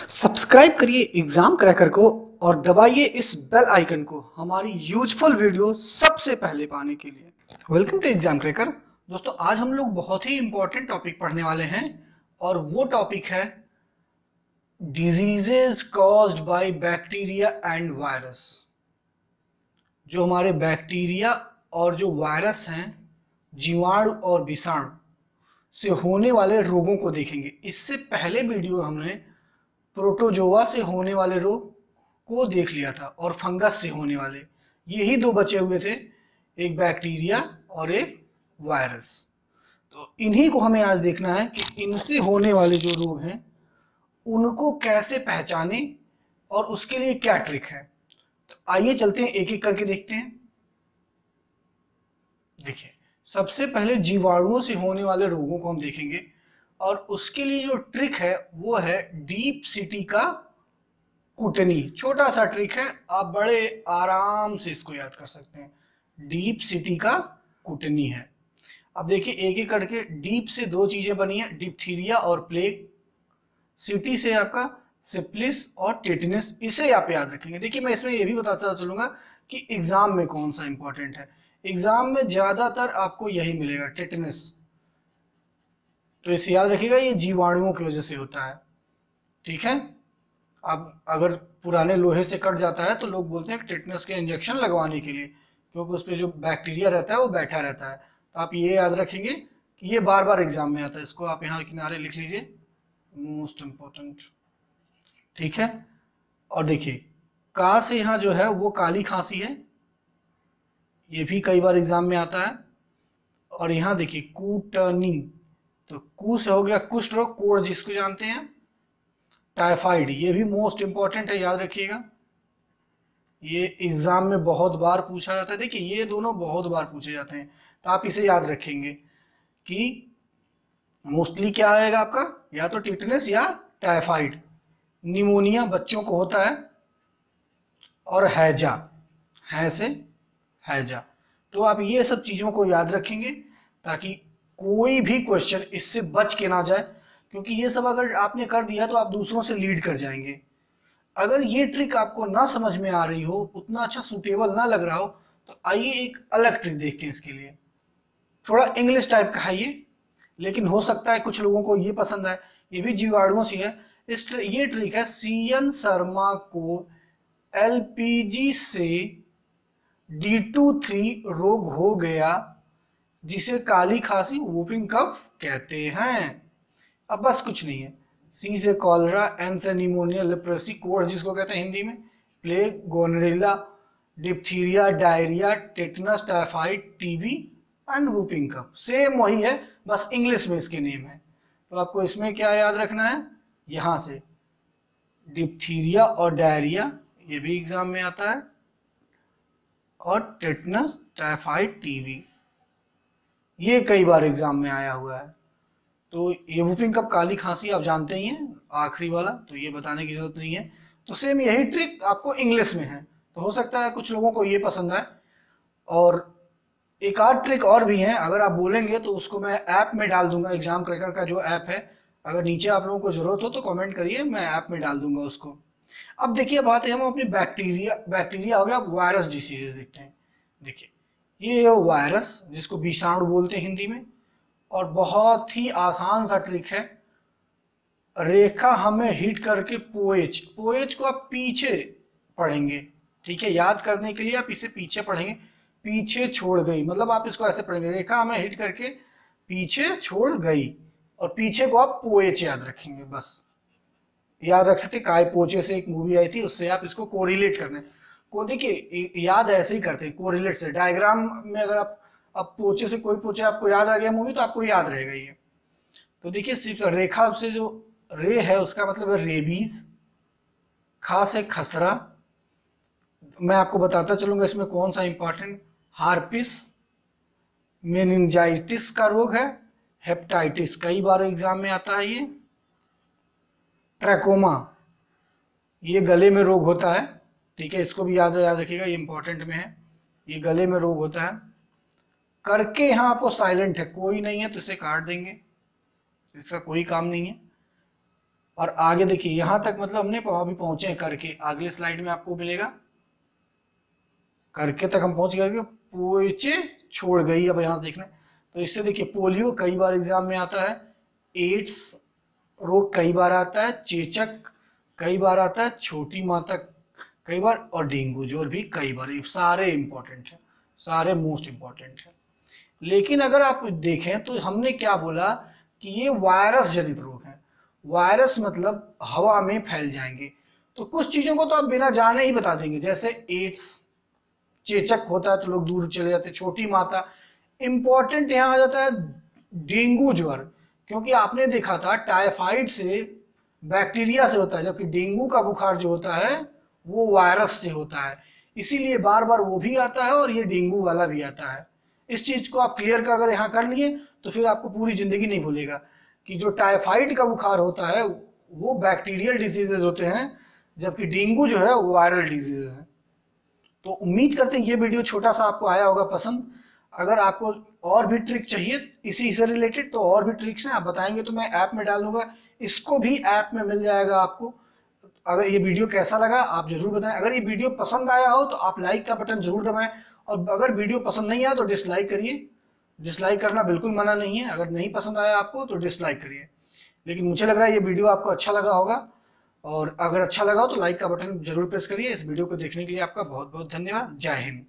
Subscribe करिए exam cracker को और दबाइए इस बेल आइकन को हमारी यूजफुल वीडियो सबसे पहले पाने के लिए। Welcome to exam cracker. दोस्तों, आज हम लोग बहुत ही इंपॉर्टेंट टॉपिक पढ़ने वाले हैं और वो टॉपिक है diseases caused by bacteria and virus जो हमारे बैक्टीरिया और जो वायरस हैं, जीवाणु और विषाणु से होने वाले रोगों को देखेंगे। इससे पहले वीडियो हमने प्रोटोजोआ से होने वाले रोग को देख लिया था और फंगस से होने वाले। यही दो बचे हुए थे, एक बैक्टीरिया और एक वायरस। तो इन्हीं को हमें आज देखना है कि इनसे होने वाले जो रोग हैं, उनको कैसे पहचाने और उसके लिए क्या ट्रिक है। तो आइए चलते हैं एक एक करके देखते हैं। देखिए, सबसे पहले जीवाणुओं से होने वाले रोगों को हम देखेंगे। और उसके लिए जो ट्रिक है, वो है डीप सिटी का कुटनी। छोटा सा ट्रिक है, आप बड़े आराम से इसको याद कर सकते हैं। डीप सिटी का कुटनी है। अब देखिए, एक एक करके डीप से दो चीज़ें बनी है डिप्थीरिया और प्लेग सिटी से आपका सिप्लिस और टेटनस इसे आप याद रखेंगे। देखिए, मैं इसमें यह भी बताता चलूँगा कि एग्ज़ाम में कौन सा इंपॉर्टेंट है। एग्ज़ाम में ज़्यादातर आपको यही मिलेगा टेटनस तो इसे याद रखिएगा, ये जीवाणुओं की वजह से होता है। ठीक है? अब अगर पुराने लोहे से कट जाता है तो लोग बोलते हैं टेटनस के इंजेक्शन लगवाने के लिए, क्योंकि उस पर जो बैक्टीरिया रहता है, वो बैठा रहता है। तो आप ये याद रखेंगे कि ये बार बार एग्ज़ाम में आता है। इसको आप यहाँ किनारे लिख लीजिए। Most important. ठीक है? और देखिए का से यहाँ जो है, वो काली खांसी है। ये भी कई बार एग्ज़ाम में आता है। और यहाँ देखिए, कूटनी। तो कू से हो गया कुष्ठ रोग कोड़ जिसको जानते हैं। टाइफाइड, ये भी मोस्ट इंपॉर्टेंट है, याद रखिएगा। ये एग्ज़ाम में बहुत बार पूछा जाता है। देखिए, ये दोनों बहुत बार पूछे जाते हैं तो आप इसे याद रखेंगे कि मोस्टली क्या आएगा आपका? या तो टिटनेस या टाइफाइड। निमोनिया बच्चों को होता है और हैजा, है से हैजा। तो आप ये सब चीज़ों को याद रखेंगे ताकि कोई भी क्वेश्चन इससे बच के ना जाए, क्योंकि ये सब अगर आपने कर दिया तो आप दूसरों से लीड कर जाएँगे। अगर ये ट्रिक आपको ना समझ में आ रही हो, उतना अच्छा सुटेबल ना लग रहा हो तो आइए एक अलग ट्रिक देखते हैं इसके लिए। थोड़ा इंग्लिश टाइप का है ये, लेकिन हो सकता है कुछ लोगों को ये पसंद है ये भी जीवाणुओं से है। इस ये ट्रिक है सीएन शर्मा को एलपीजी से डी टू थ्री रोग हो गया। जिसे काली खांसी वूपिंग कफ कहते हैं। अब बस कुछ नहीं है। सी से कॉलरा एन से निमोनिया लिप्रेसी कोड जिसको कहते हैं हिंदी में। Plague gonorrhoea diphtheria diarrhoea tetanus typhoid TB and whooping cough same वही है, बस इंग्लिश में इसके नेम है। तो आपको इसमें क्या याद रखना है? यहाँ से। डिप्थीरिया और डायरिया ये भी एग्ज़ाम में आता है। और टेटनस टाइफाइड टीवी ये कई बार एग्ज़ाम में आया हुआ है। तो ये वुपिंग कप काली खांसी आप जानते ही हैं, आखिरी वाला तो ये बताने की ज़रूरत नहीं है। तो सेम यही ट्रिक आपको इंग्लिश में है। तो हो सकता है कुछ लोगों को ये पसंद आए। और एक आध ट्रिक और भी है, अगर आप बोलेंगे तो उसको मैं ऐप में डाल दूँगा एग्ज़ाम क्रैकर का जो ऐप है। अगर नीचे आप लोगों को ज़रूरत हो तो कमेंट करिए, मैं ऐप में डाल दूँगा उसको। अब देखिए, बात है हम अपनी बैक्टीरिया बैक्टीरिया हो गया वायरस डिसीजेज देखते हैं। देखिए ये वायरस जिसको विषाणु बोलते हैं हिंदी में, और बहुत ही आसान सा ट्रिक है। रेखा हमें हिट करके पोएच पोएच को आप पीछे पढ़ेंगे, ठीक है? याद करने के लिए आप इसे पीछे पढ़ेंगे। पीछे छोड़ गई मतलब आप इसको ऐसे पढ़ेंगे, रेखा हमें हिट करके पीछे छोड़ गई, और पीछे को आप पोएच याद रखेंगे, बस। याद रख सकते काय पोचे से एक मूवी आई थी, उससे आप इसको कोरिलेट करने। को देखिए याद ऐसे ही करते हैं कोरिलेट से। डायग्राम में अगर आप अब पोचे से कोई पूछे, आपको याद आ गया मूवी तो आपको याद रहेगा ये। तो देखिए, सिर्फ़ रेखा से जो रे है, उसका मतलब है रेबीज, खास है खसरा। मैं आपको बताता चलूँगा इसमें कौन सा इंपॉर्टेंट हार्पिस, मेनिंजाइटिस का रोग है, हेप्टाइटिस, कई बार एग्ज़ाम में आता है ये। ट्रैकोमा, ये गले में रोग होता है। ठीक है, इसको भी याद याद रखिएगा, ये इंपॉर्टेंट में है। ये गले में रोग होता है। करके यहाँ आपको साइलेंट है, कोई नहीं है तो इसे काट देंगे। इसका कोई काम नहीं है। और आगे देखिए, यहाँ तक मतलब हमने अभी पहुँचे हैं करके। अगले स्लाइड में आपको मिलेगा। करके तक हम पहुँच गए पोचे छोड़ गई, अब यहाँ देखने तो इससे देखिए पोलियो कई बार एग्ज़ाम में आता है। एड्स रोग कई बार आता है। चेचक कई बार आता है। छोटी माता कई बार, और डेंगू ज़ोर भी कई बार सारे इंपॉर्टेंट है, सारे मोस्ट इंपॉर्टेंट है। लेकिन अगर आप देखें तो हमने क्या बोला कि ये वायरस जनित रोग है। वायरस मतलब हवा में फैल जाएँगे। तो कुछ चीज़ों को तो आप बिना जाने ही बता देंगे। जैसे एड्स चेचक होता है तो लोग दूर चले जाते छोटी माता। इंपॉर्टेंट यहाँ आ जाता है डेंगू ज्वर। क्योंकि आपने देखा था टाइफाइड से बैक्टीरिया से होता है, जबकि डेंगू का बुखार जो होता है वो वायरस से होता है। इसीलिए बार बार वो भी आता है और ये डेंगू वाला भी आता है। इस चीज़ को आप क्लियर कर, अगर यहाँ कर लिए तो फिर आपको पूरी ज़िंदगी नहीं भूलेगा कि जो टाइफाइड का बुखार होता है, वो बैक्टीरियल डिजीजेज होते हैं, जबकि डेंगू जो है, वो वायरल डिज़ीज़ है। तो उम्मीद करते हैं ये वीडियो छोटा सा आपको आया होगा पसंद। अगर आपको और भी ट्रिक चाहिए, इसी से रिलेटेड तो और भी ट्रिक्स हैं, आप बताएँगे तो मैं ऐप में डाल दूँगा। इसको भी ऐप में मिल जाएगा आपको। अगर ये वीडियो कैसा लगा, आप ज़रूर बताएँ। अगर ये वीडियो पसंद आया हो तो आप लाइक का बटन ज़रूर दबाएँ। और अगर वीडियो पसंद नहीं आया तो डिसलाइक करिए। डिसलाइक करना बिल्कुल मना नहीं है। अगर नहीं पसंद आया आपको तो डिसलाइक करिए। लेकिन मुझे लग रहा है ये वीडियो आपको अच्छा लगा होगा। और अगर अच्छा लगा हो तो लाइक का बटन ज़रूर प्रेस करिए। इस वीडियो को देखने के लिए आपका बहुत बहुत धन्यवाद। जय हिंद।